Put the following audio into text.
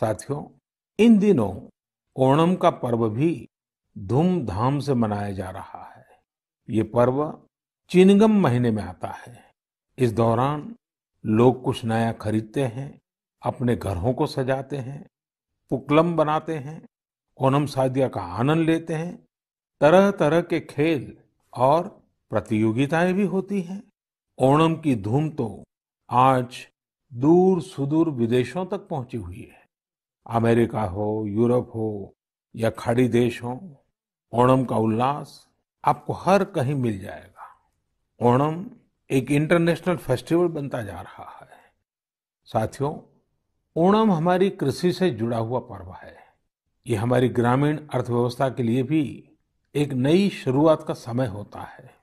साथियों, इन दिनों ओणम का पर्व भी धूमधाम से मनाया जा रहा है। ये पर्व चिनगम महीने में आता है। इस दौरान लोग कुछ नया खरीदते हैं, अपने घरों को सजाते हैं पुकलम बनाते हैं, ओणम सादिया का आनंद लेते हैं तरह तरह के खेल और प्रतियोगिताएँ भी होती हैं। ओणम की धूम तो आज दूर सुदूर विदेशों तक पहुँची हुई है। अमेरिका हो, यूरोप हो या खाड़ी देश हो, ओणम का उल्लास आपको हर कहीं मिल जाएगा। ओणम एक इंटरनेशनल फेस्टिवल बनता जा रहा है। साथियों, ओणम हमारी कृषि से जुड़ा हुआ पर्व है। ये हमारी ग्रामीण अर्थव्यवस्था के लिए भी एक नई शुरुआत का समय होता है।